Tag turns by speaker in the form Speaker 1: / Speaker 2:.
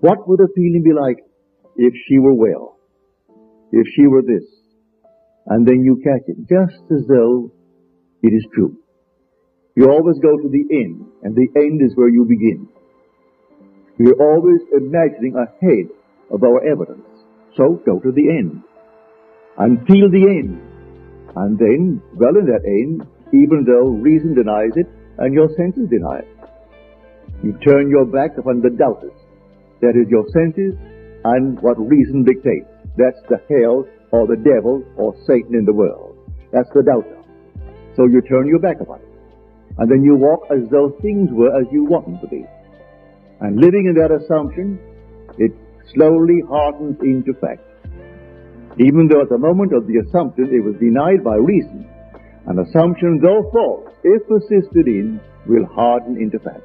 Speaker 1: What would the feeling be like if she were well? If she were this? And then you catch it just as though it is true. You always go to the end, and the end is where you begin. We are always imagining ahead of our evidence. So go to the end. And feel the end. And then dwell in that end, even though reason denies it and your senses deny it. You turn your back upon the doubters. That is your senses and what reason dictates. That's the hell or the devil or Satan in the world. That's the doubter. So you turn your back upon it. And then you walk as though things were as you want them to be. And living in that assumption, it slowly hardens into fact. Even though at the moment of the assumption it was denied by reason, an assumption, though false, if persisted in, will harden into fact.